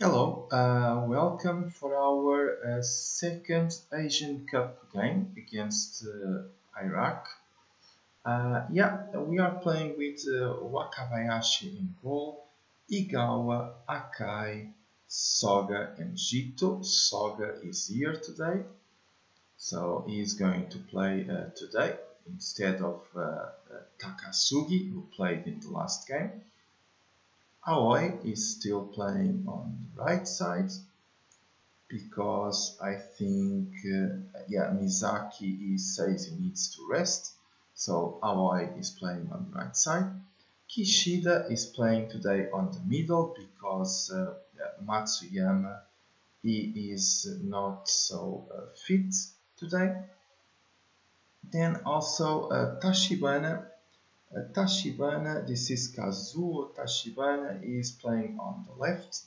Hello, uh, welcome for our uh, second Asian Cup game against uh, Iraq. Uh, yeah, we are playing with uh, Wakabayashi in goal, Igawa, Akai, Soga, and Jito. Soga is here today, so he is going to play uh, today instead of Takasugi, who played in the last game. Aoi is still playing on the right side because I think uh, yeah Misaki says he needs to rest. So Aoi is playing on the right side. Kishida is playing today on the middle because uh, Matsuyama he is not so uh, fit today. Then also uh, Tachibana uh, Tachibana, this is Kazuo Tachibana, is playing on the left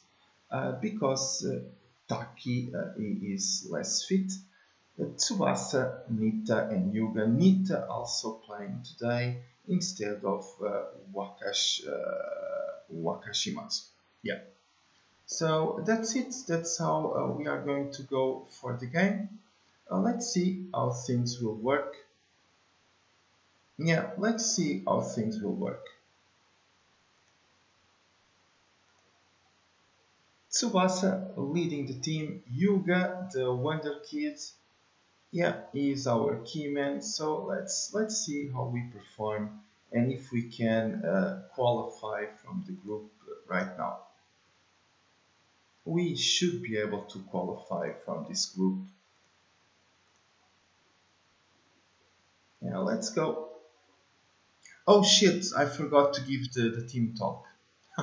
uh, because uh, Taki uh, is less fit. Uh, Tsubasa, Nitta and Yuga. Nitta also playing today instead of Wakash, Wakashimazu. Yeah. So that's it. That's how we are going to go for the game. let's see how things will work. Yeah, let's see how things will work. Tsubasa leading the team, Yuga, the wonder kid, yeah, is our key man. So let's let's see how we perform and if we can uh, qualify from the group right now. We should be able to qualify from this group. Yeah, let's go. Oh shit, I forgot to give the, the team talk.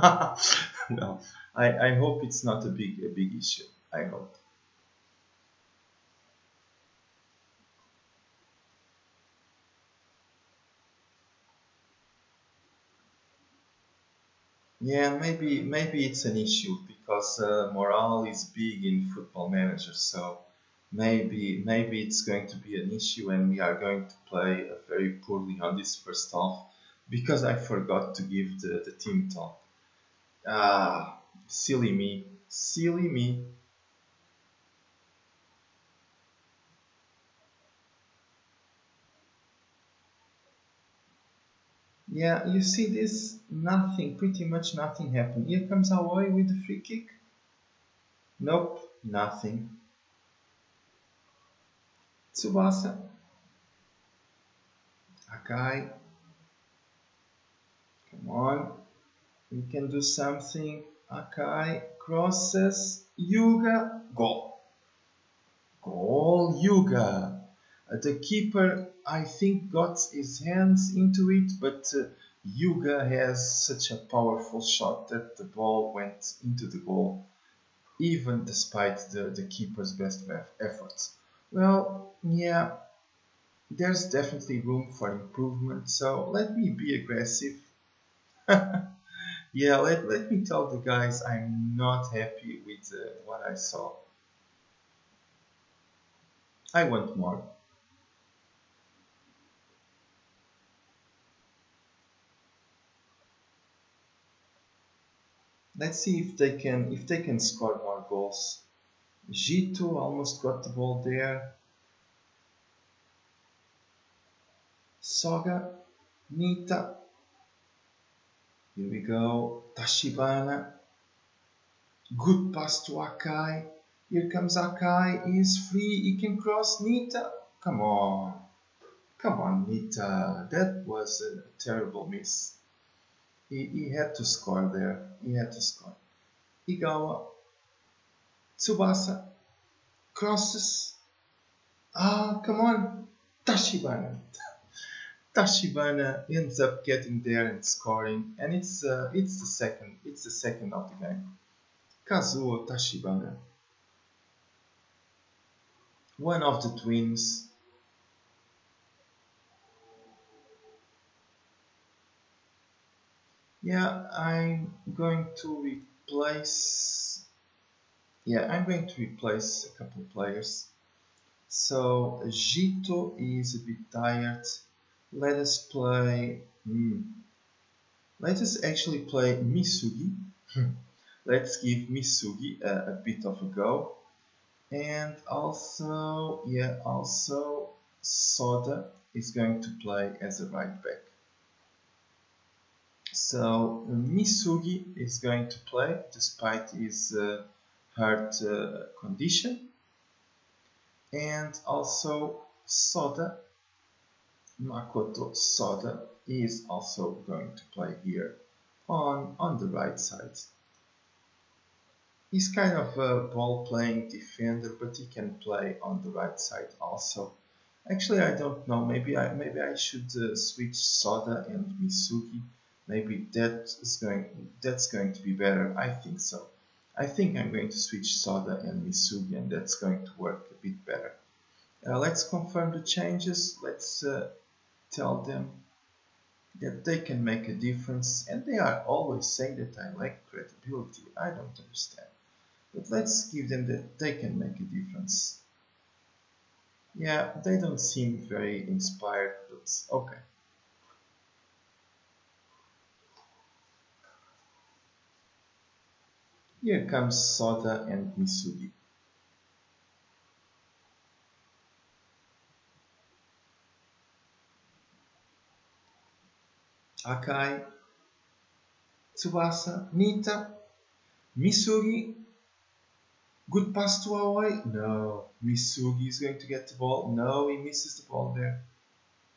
well, I, I hope it's not a big a big issue. I hope. Yeah, maybe maybe it's an issue because uh, morale is big in Football Manager, so maybe maybe it's going to be an issue and we are going to play very poorly on this first half because I forgot to give the, the team talk. Ah, silly me, silly me. Yeah, you see this? Nothing, pretty much nothing happened. Here comes Aoi with the free kick. Nope, nothing. Tsubasa. Akai Come on. We can do something. Akai crosses. Yuga. Goal. Goal. Yuga. Uh, the keeper, I think, got his hands into it, but uh, Yuga has such a powerful shot that the ball went into the goal, even despite the, the keeper's best efforts. Well, yeah, there's definitely room for improvement, so let me be aggressive yeah, let, let me tell the guys I'm not happy with uh, what I saw. I want more. Let's see if they can if they can score more goals. Jito almost got the ball there. Soga, Nitta, here we go. Tachibana. Good pass to Akai. Here comes Akai. He is free. He can cross Nitta. Come on. Come on, Nitta. That was a terrible miss. He, he had to score there. He had to score. Igawa. Tsubasa. Crosses. Ah, come on. Tachibana. Tachibana ends up getting there and scoring, and it's uh, it's the second it's the second of the game. Kazuo Tachibana, one of the twins. Yeah, I'm going to replace. Yeah, I'm going to replace a couple of players. So Jito is a bit tired let us play hmm, let us actually play Misugi let's give Misugi a, a bit of a go. And also, yeah, also Soda is going to play as a right back. So Misugi is going to play despite his uh, heart uh, condition. And also Soda, Makoto Soda is also going to play here on, on the right side. He's kind of a ball playing defender, but he can play on the right side also. Actually, I don't know. Maybe I maybe I should uh, switch Soda and Misugi. Maybe that is going that's going to be better. I think so. I think I'm going to switch Soda and Misugi, and that's going to work a bit better. Uh, let's confirm the changes. Let's uh, tell them that they can make a difference, and they are always saying that I lack credibility. I don't understand. But let's give them that they can make a difference. Yeah, they don't seem very inspired, but okay. Here comes Soda and Misugi. Akai, Tsubasa, Nitta, Misugi Good pass to Aoi. No. Misugi is going to get the ball. No, he misses the ball there.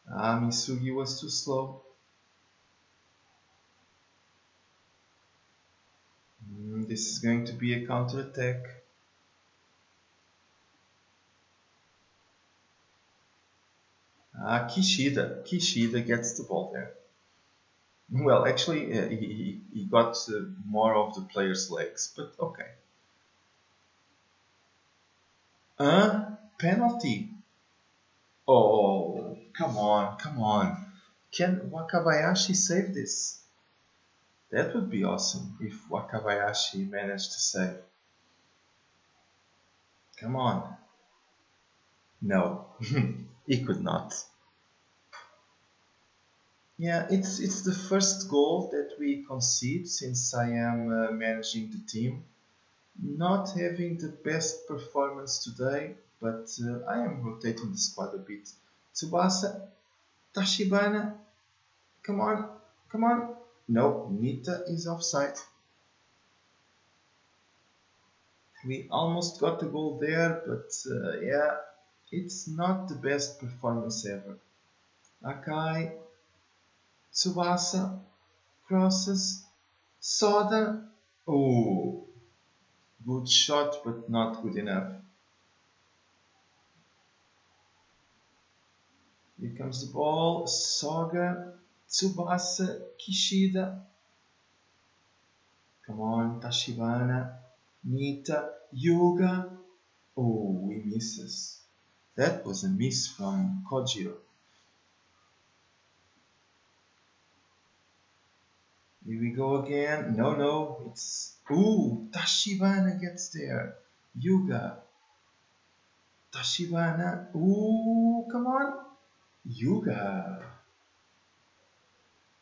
Ah, Misugi was too slow. Mm, this is going to be a counter attack. Ah, Kishida. Kishida gets the ball there. Well, actually, uh, he, he got uh, more of the player's legs, but okay. A penalty. Oh, come on, come on. Can Wakabayashi save this? That would be awesome if Wakabayashi managed to save. Come on. No, he could not. Yeah, it's it's the first goal that we concede since I am uh, managing the team not having the best performance today, but uh, I am rotating the squad a bit. Tsubasa, Tachibana, come on, come on. No, Nitta is offside. We almost got the goal there, but uh, yeah, it's not the best performance ever. Akai, Tsubasa, crosses, Soda, oh, Good shot, but not good enough. Here comes the ball. Soga, Tsubasa, Kishida. Come on, Tachibana, Nitta, Yuga. Oh, he misses. That was a miss from Kojiro. Here we go again. No, no, it's Ooh, Tachibana gets there. Yuga. Tachibana. Ooh, come on. Yuga.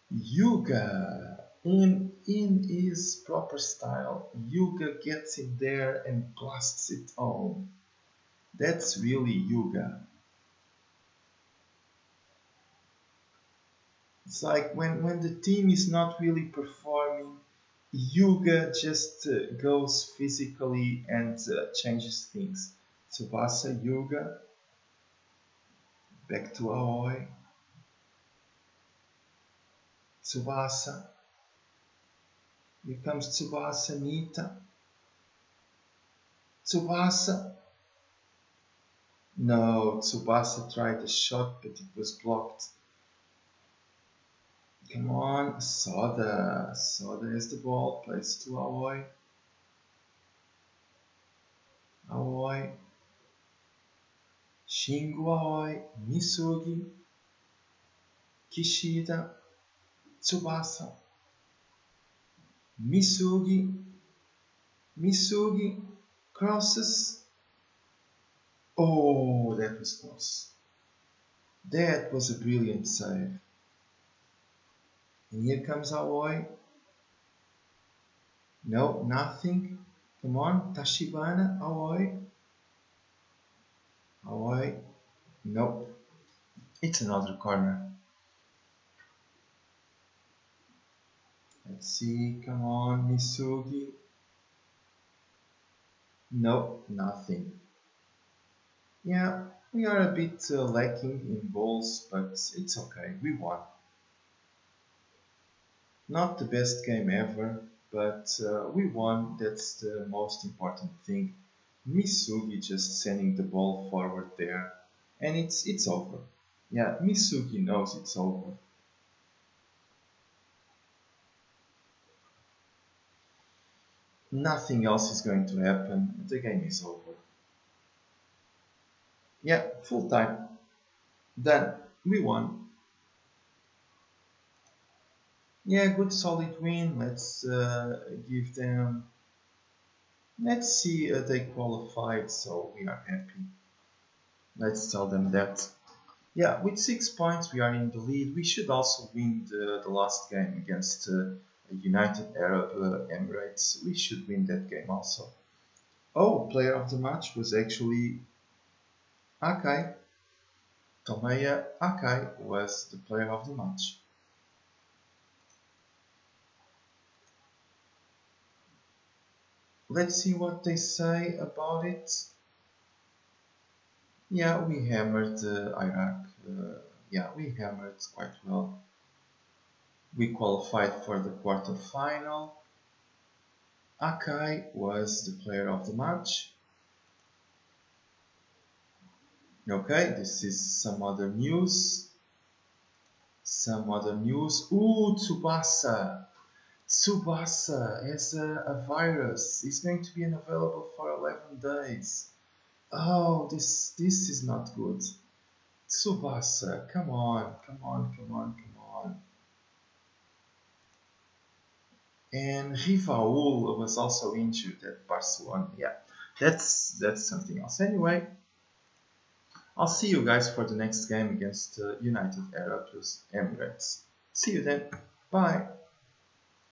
Yuga. In, in his proper style, Yuga gets in there and blasts it home. That's really Yuga. It's like when, when the team is not really performing, Yuga just uh, goes physically and uh, changes things. Tsubasa Yuga, back to Aoi, Tsubasa, here comes Tsubasa Nitta, Tsubasa, no, Tsubasa tried a shot but it was blocked. Come on, Soda. Soda is the ball. Plays to Aoi. Aoi. Shingo Aoi. Misugi. Kishida. Tsubasa. Misugi. Misugi. Crosses. Oh, that was close. That was a brilliant save. And here comes Aoi. No, nothing. Come on, Tachibana, Aoi. Aoi. Nope. It's another corner. Let's see, come on, Misugi. Nope, nothing. Yeah, we are a bit uh, lacking in balls, but it's okay, we won. Not the best game ever, but uh, we won, that's the most important thing. Misugi just sending the ball forward there, and it's, it's over. Yeah, Misugi knows it's over. Nothing else is going to happen, the game is over. Yeah, full time. Then we won. Yeah, good solid win. Let's uh, give them. Let's see, uh, they qualified, so we are happy. Let's tell them that. Yeah, with six points we are in the lead. We should also win the, the last game against uh, United Arab uh, Emirates. We should win that game also. Oh, player of the match was actually Akai. Tomoya Akai was the player of the match. Let's see what they say about it. Yeah, we hammered uh, Iraq. Uh, yeah, we hammered quite well. We qualified for the quarterfinal. Akai was the player of the match. Okay, this is some other news. Some other news. Ooh, Tsubasa. Tsubasa has a, a virus. It's going to be unavailable for 11 days. Oh, this this is not good. Tsubasa, come on, come on, come on, come on. And Rivaul was also injured at Barcelona. Yeah, that's that's something else. Anyway, I'll see you guys for the next game against uh, United Arab Emirates. See you then. Bye.